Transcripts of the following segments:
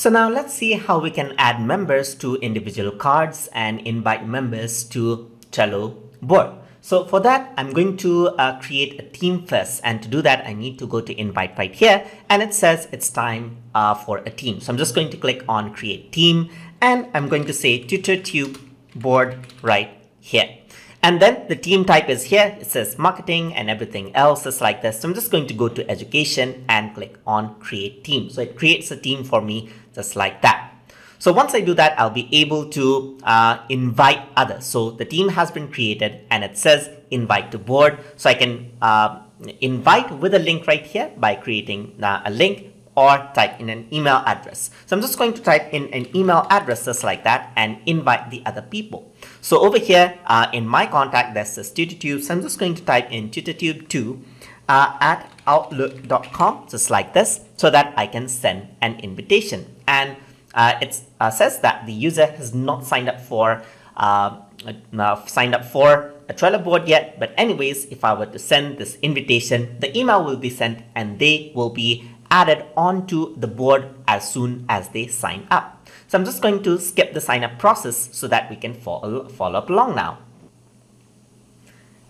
So now let's see how we can add members to individual cards and invite members to Trello board. So for that, I'm going to uh, create a team first. And to do that, I need to go to invite right here. And it says it's time uh, for a team. So I'm just going to click on create team. And I'm going to say TutorTube board right here. And then the team type is here. It says marketing and everything else is like this. So I'm just going to go to education and click on create team. So it creates a team for me just like that. So once I do that, I'll be able to uh, invite others. So the team has been created and it says invite to board. So I can uh, invite with a link right here by creating uh, a link or type in an email address. So I'm just going to type in an email address just like that and invite the other people. So over here uh, in my contact, there's this TutorTube. So I'm just going to type in TutorTube2 uh, at outlook.com just like this so that I can send an invitation. And uh, it uh, says that the user has not signed up for uh, uh, signed up for a Trello board yet. But anyways, if I were to send this invitation, the email will be sent and they will be added onto the board as soon as they sign up. So I'm just going to skip the sign up process so that we can follow, follow up along now.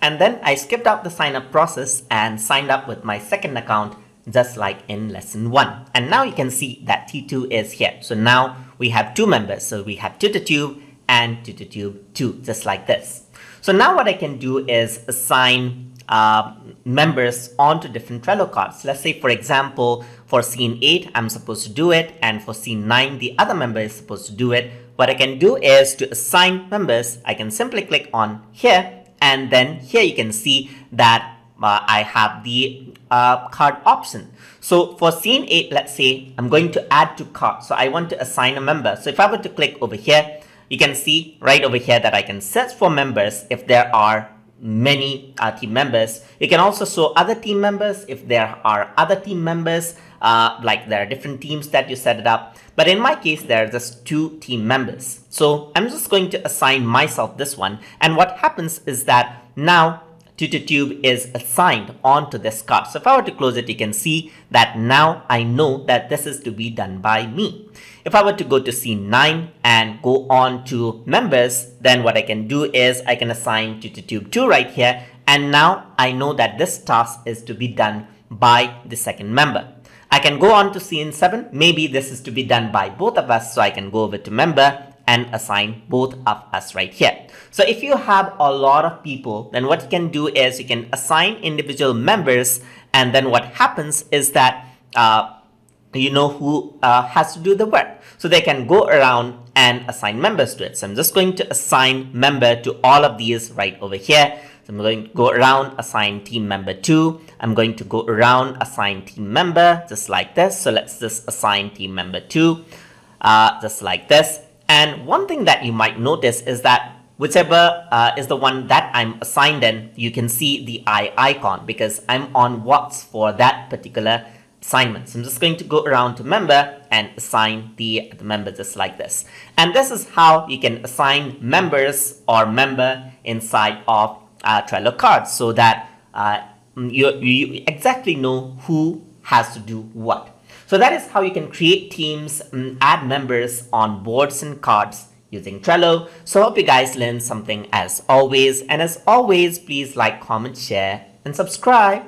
And then I skipped out the sign up process and signed up with my second account just like in lesson 1. And now you can see that T2 is here. So now we have two members. So we have TutorTube and TutorTube2, just like this. So now what I can do is assign uh, members onto different Trello cards. Let's say, for example, for scene 8, I'm supposed to do it. And for scene 9, the other member is supposed to do it. What I can do is to assign members, I can simply click on here. And then here you can see that uh, I have the uh, card option. So for scene 8, let's say I'm going to add to cart. So I want to assign a member. So if I were to click over here, you can see right over here that I can search for members if there are many uh, team members. You can also show other team members if there are other team members, uh, like there are different teams that you set it up. But in my case, there are just two team members. So I'm just going to assign myself this one. And what happens is that now TutorTube is assigned onto this card. So if I were to close it, you can see that now I know that this is to be done by me. If I were to go to scene 9 and go on to members, then what I can do is I can assign TutorTube2 right here. And now I know that this task is to be done by the second member. I can go on to scene 7. Maybe this is to be done by both of us. So I can go over to member and assign both of us right here. So if you have a lot of people, then what you can do is you can assign individual members and then what happens is that uh, you know who uh, has to do the work. So they can go around and assign members to it. So I'm just going to assign member to all of these right over here. So I'm going to go around, assign team member two. I'm going to go around, assign team member, just like this. So let's just assign team member two, uh, just like this. And one thing that you might notice is that whichever uh, is the one that I'm assigned in, you can see the eye icon because I'm on Watts for that particular assignment. So I'm just going to go around to member and assign the, the member just like this. And this is how you can assign members or member inside of uh, Trello cards so that uh, you, you exactly know who has to do what. So that is how you can create teams, um, add members on boards and cards using Trello. So hope you guys learned something as always. And as always, please like, comment, share, and subscribe.